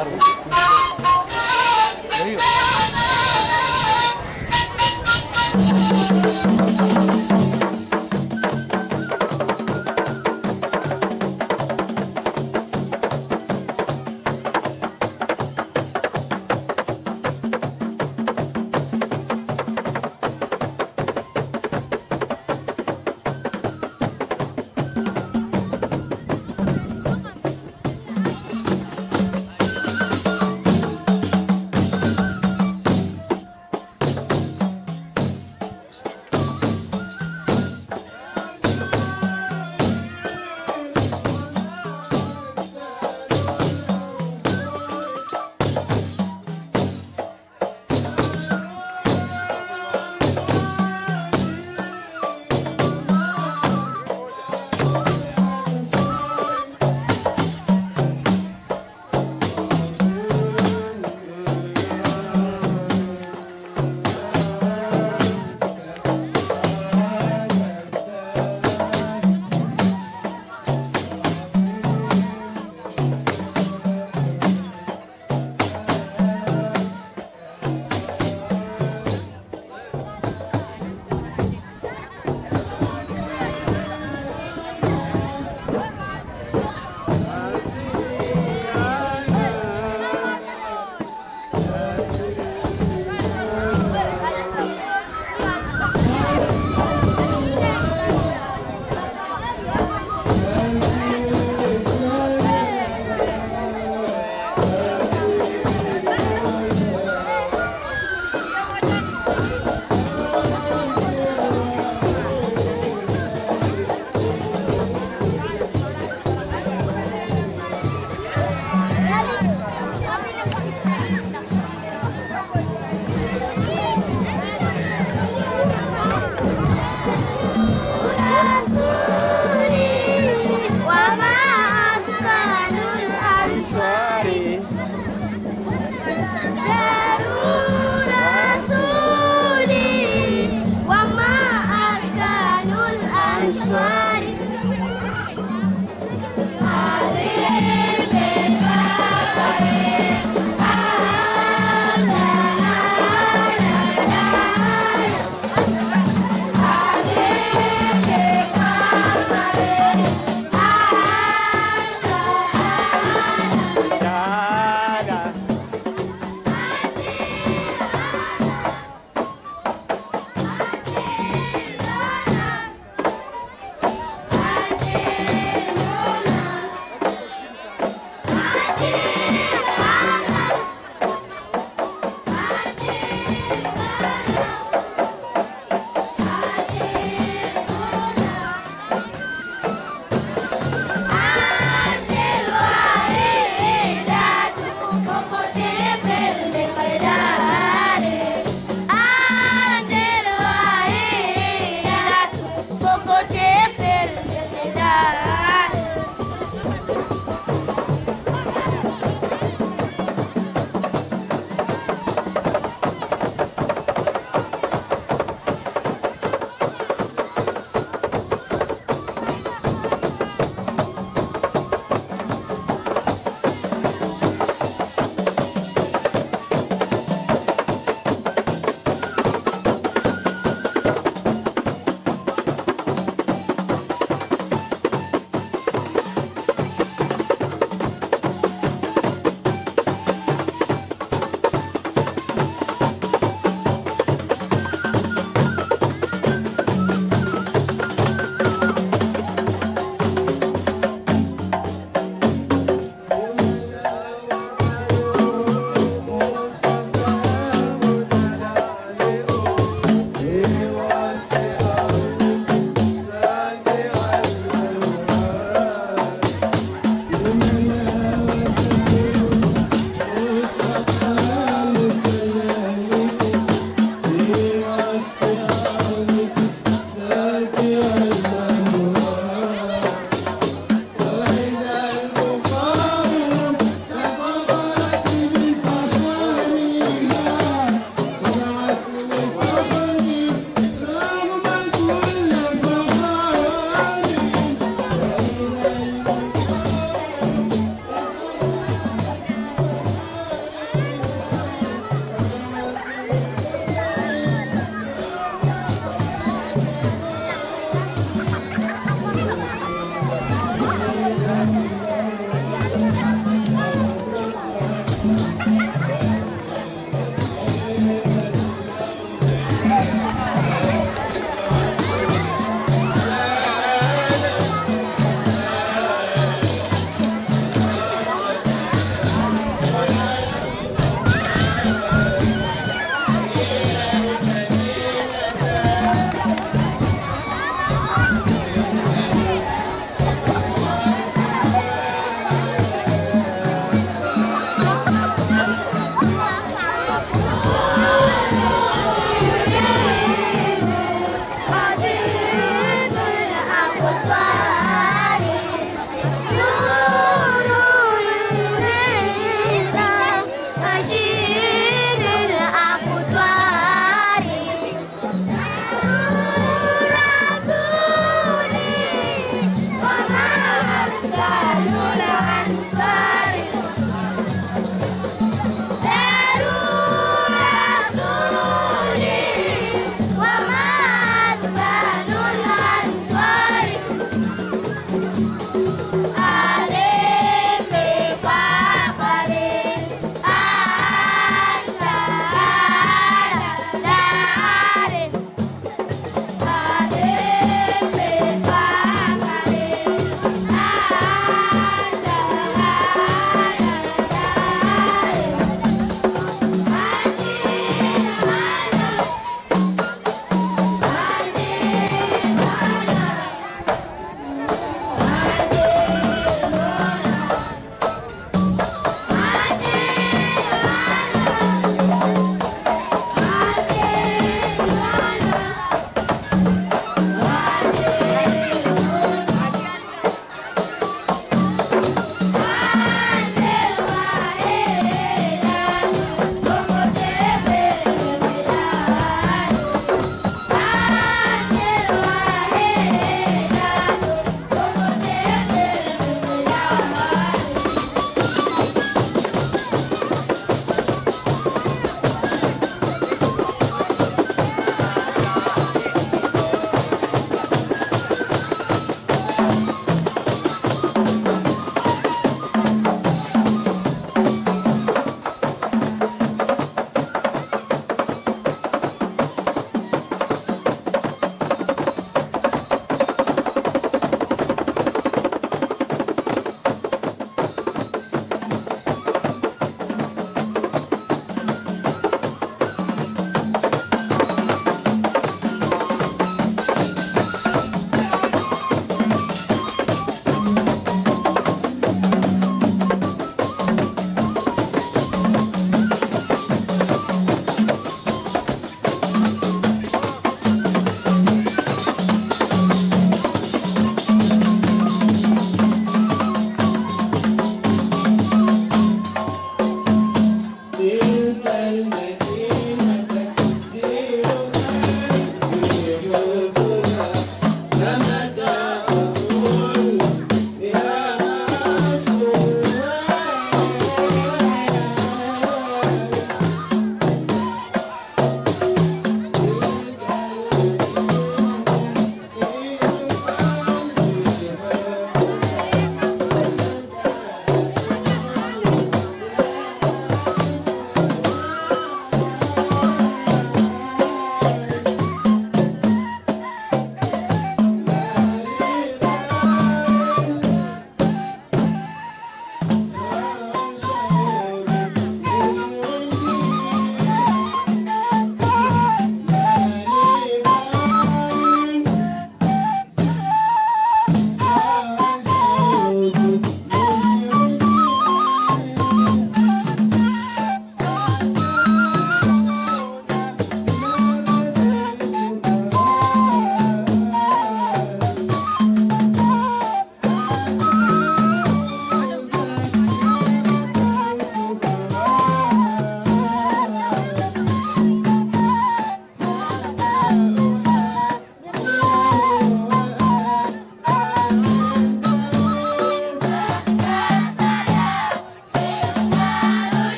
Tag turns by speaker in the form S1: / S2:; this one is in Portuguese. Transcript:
S1: Claro.